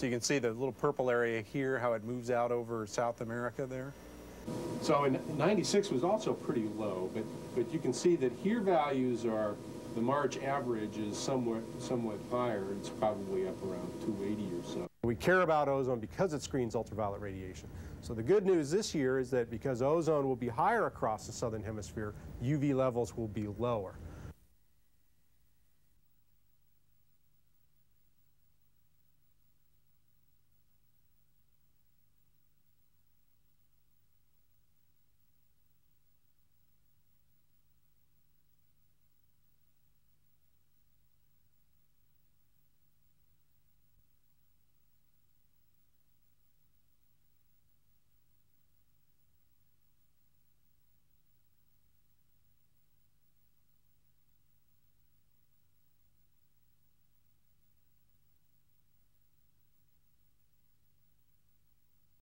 So you can see the little purple area here, how it moves out over South America there. So in 96 was also pretty low, but, but you can see that here values are, the March average is somewhat, somewhat higher. It's probably up around 280 or so. We care about ozone because it screens ultraviolet radiation. So the good news this year is that because ozone will be higher across the southern hemisphere, UV levels will be lower.